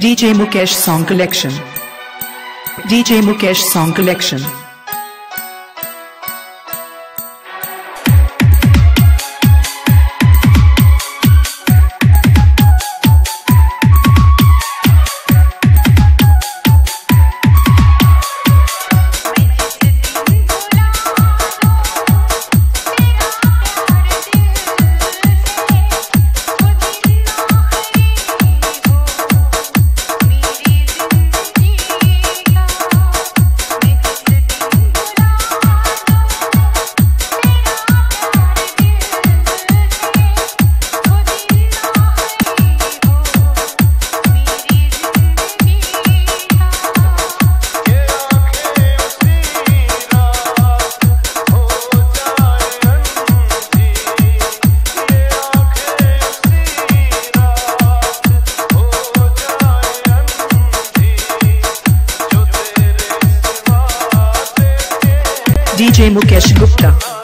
DJ Mukesh Song Collection. DJ Mukesh Song Collection. DJ Mukesh Gupta.